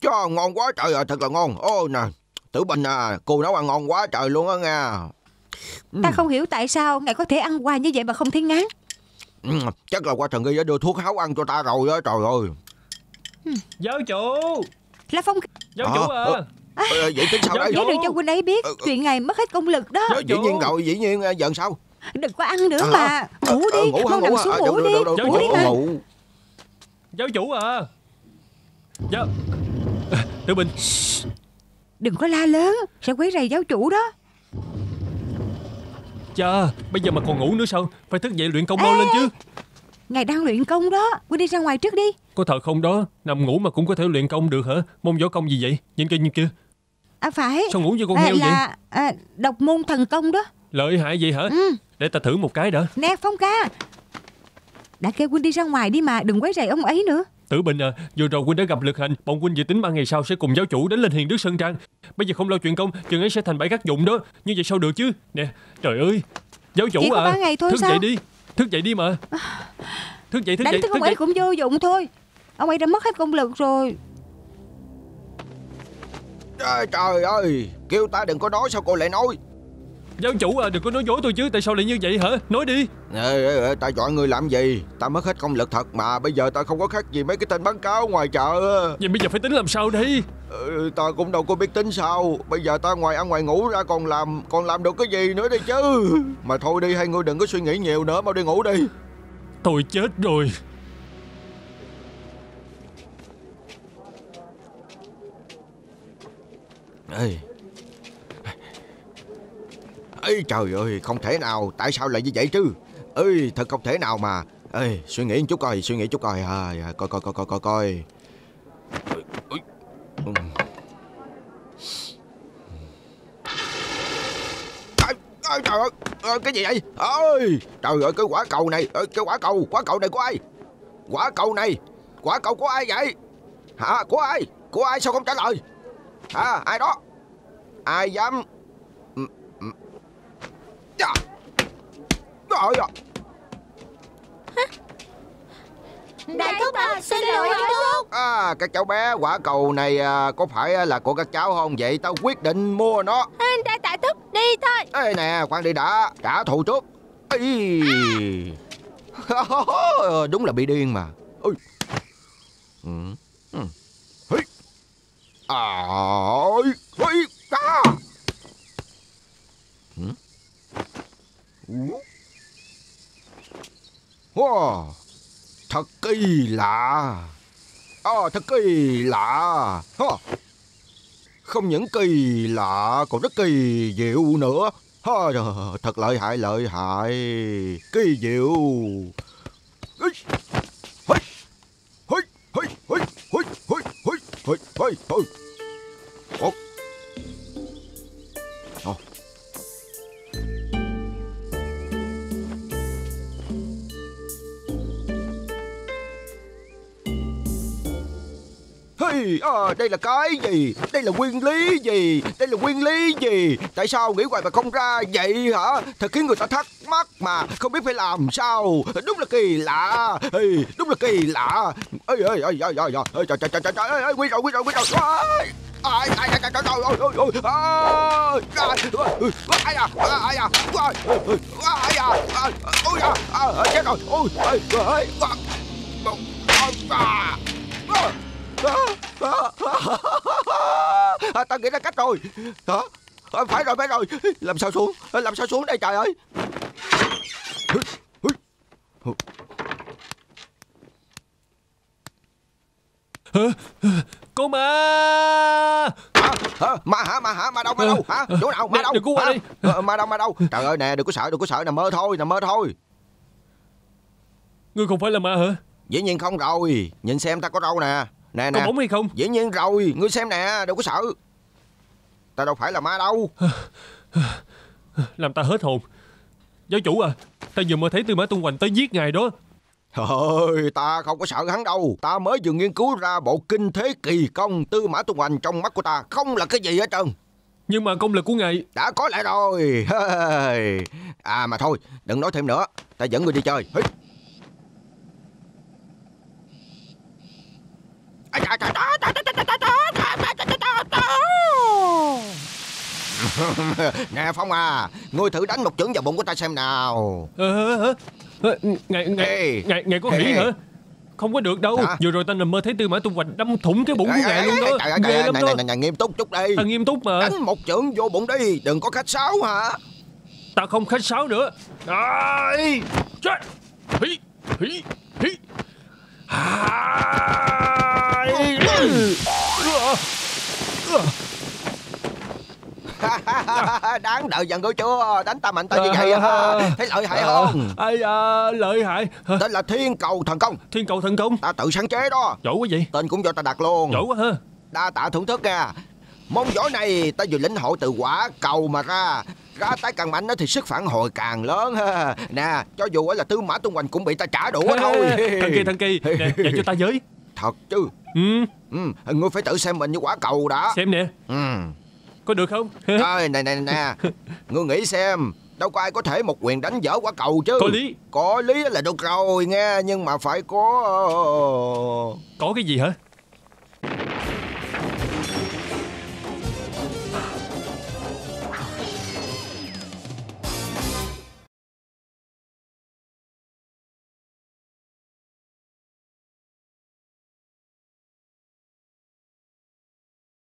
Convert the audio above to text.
Cho ngon quá trời à, thật là ngon. Ô nè, Tử Bình à, cô nấu ăn ngon quá trời luôn á nha. Ta không hiểu tại sao ngài có thể ăn hoài như vậy mà không thấy ngán Ừm, Chắc là qua thần y đã đưa thuốc háo ăn cho ta rồi á, trời ơi. Giáo chủ La Phong Giáo À, chủ à ờ. Ờ, vậy tính sao đây? Nhớ đừng cho huynh ấy biết ờ. Chuyện ngài mất hết công lực đó Dĩ nhiên rồi, dĩ nhiên à, giờ sao? Đừng có ăn nữa À, mà Ngủ đi ngủ hả, Mau nằm xuống À, ngủ đi Ngủ đi chủ. mà ngủ. Giáo chủ à. Giáo Tử Bình. Đừng có la lớn Sẽ quấy rầy giáo chủ đó. Chà Bây giờ mà còn ngủ nữa sao? Phải thức dậy luyện công mau lên chứ. Ngài đang luyện công đó Huynh đi ra ngoài trước đi. Có thật không đó? Nằm ngủ mà cũng có thể luyện công được hả? Môn võ công gì vậy? Nhìn kia nhìn kia. À phải. Sao ngủ như con à, heo vậy? Là à, độc môn thần công đó. Lợi hại vậy hả? Ừ. Để ta thử một cái đã. Nè Phong ca Đã kêu huynh đi ra ngoài đi mà Đừng quấy rầy ông ấy nữa. Tử Bình à Vừa rồi huynh đã gặp lực hành Bọn huynh dự tính ba ngày sau sẽ cùng giáo chủ đến lên hiền đức sơn trang. Bây giờ không lo chuyện công Chừng ấy sẽ thành bãi gác dụng đó. Như vậy sao được chứ? Nè trời ơi Giáo chủ Chỉ có à ba ngày thôi Thức sao? dậy đi Thức dậy đi mà. Thức dậy thức Đánh dậy thức thức ông ấy dậy. cũng vô dụng thôi. Ông ấy đã mất hết công lực rồi. Trời, trời ơi, kêu ta đừng có nói sao cô lại nói. Giáo chủ à đừng có nói dối tôi chứ Tại sao lại như vậy hả Nói đi Ê, ê, ê, ta chọn người làm gì? Ta mất hết công lực thật mà bây giờ ta không có khác gì mấy cái tên bán cáo ngoài chợ. Vậy bây giờ phải tính làm sao đây Ừ, ta cũng đâu có biết tính sao Bây giờ ta ngoài ăn ngoài ngủ ra còn làm Còn làm được cái gì nữa đây chứ Mà thôi đi hai người đừng có suy nghĩ nhiều nữa Mau đi ngủ đi Tôi chết rồi Ê ấy trời ơi không thể nào. Tại sao lại như vậy chứ? Ơi thật không thể nào mà. Ê suy nghĩ một chút coi Suy nghĩ chút coi. À, à, Coi coi coi coi coi coi. Ơi Trời ơi Cái gì vậy? Ơi Trời ơi cái quả cầu này Cái quả cầu Quả cầu này của ai? Quả cầu này Quả cầu của ai vậy? Hả của ai? Của ai sao không trả lời? Hả ai đó? Ai dám Ừ, ừ. Dạ. Trời ơi Đại thúc à Xin lỗi đại thúc à, Các cháu bé quả cầu này à, Có phải là của các cháu không Vậy tao quyết định mua nó Đại đại thúc đi thôi Ê nè khoan đi đã Trả thù trước Ý. Đúng là bị điên mà Ui. Ừ. Ừ. À, ôi, ôi, à. Ừ. Ủa? Wow. Thật kỳ lạ à, Thật kỳ lạ ha. Không những kỳ lạ Còn rất kỳ diệu nữa ha, Thật lợi hại lợi hại Kỳ diệu Ý. Hây. Hây, hây, hây, hây, hây, hây, hây, hây, Hey, à, đây là cái gì? Đây là nguyên lý gì? Đây là nguyên lý gì? Tại sao nghĩ hoài mà không ra vậy hả? Thật khiến người ta thắc mắc mà không biết phải làm sao. Đúng là kỳ lạ. Ê, đúng là kỳ lạ. ơi ơi ơi ơi ơi ơi trời, trời, trời, trời, ơi ê, rồi, quý rồi, quý rồi. Ai, ai, ai, ai, trời, trời, ôi, ôi, ai, ai, ai, à, ai, à, ai, ai, à, ai, ôi, à, chết rồi, ôi, ôi, ôi, à, à, ta nghĩ ra cách rồi. Hả? À, phải rồi phải rồi. Làm sao xuống? Làm sao xuống đây trời ơi? Có ma! Hả? Hả? Ma hả? Ma hả? Ma đâu ma đâu? Hả? Chỗ nào? Ma đâu? đừng có qua đây. Ờ, ma đâu ma đâu? Trời ơi nè đừng có sợ đừng có sợ nằm mơ thôi nằm mơ thôi. Ngươi không phải là ma hả? Dĩ nhiên không rồi. Nhìn xem ta có râu nè nè Có nè. bóng hay không? Dĩ nhiên rồi ngươi xem nè đừng có sợ. Ta đâu phải là ma đâu. Làm ta hết hồn. Giáo chủ à Ta vừa mơ thấy Tư Mã Tung Hoành tới giết ngài đó. Ôi, ta không có sợ hắn đâu. Ta mới vừa nghiên cứu ra bộ kinh thế kỳ công Tư mã tung hoành trong mắt của ta. Không là cái gì hết trơn. Nhưng mà công lực của ngài Đã có lại rồi. À mà thôi đừng nói thêm nữa. Ta dẫn người đi chơi Nè Phong à Ngươi thử đánh một chưởng vào bụng của ta xem nào. Ờ, ngài, Ê. ngài, ngài có Ê. hả? Không có được đâu. Hả? Vừa rồi ta nằm mơ thấy tư mã tung hoành đâm thủng cái bụng của ngài luôn đó. trời Ghê lắm này, đó. này, nghiêm túc chút đi. Ta nghiêm túc mà. Đánh một chưởng vô bụng đi Đừng có khách sáo hả? Ta không khách sáo nữa. Ai? Chết! Hí Hí Hí. Ai Đáng đợi dần ngươi chưa Đánh ta mạnh tay như vậy hả Thấy lợi hại không? Ai à, lợi hại? Tên là Thiên Cầu Thần Công. Thiên cầu thần công? Ta tự sáng chế đó. Giỏi quá vậy. Tên cũng do ta đặt luôn. Giỏi quá ha. Đa tạ thưởng thức nha. Môn võ này ta vừa lĩnh hội từ quả cầu mà ra. Ra tay càng mạnh thì sức phản hồi càng lớn ha. Nè cho dù là tư mã tung hoành cũng bị ta trả đũa thôi. Thần kỳ thần kỳ. Nè dạy cho ta với Thật chứ. Ừ, ừ, Ngươi phải tự xem mình như quả cầu đã Xem nè. Ừ. Có được không? Rồi này này nè Ngươi nghĩ xem Đâu có ai có thể một quyền đánh dở quả cầu chứ. Có lý. Có lý là được rồi nghe Nhưng mà phải có Có cái gì hả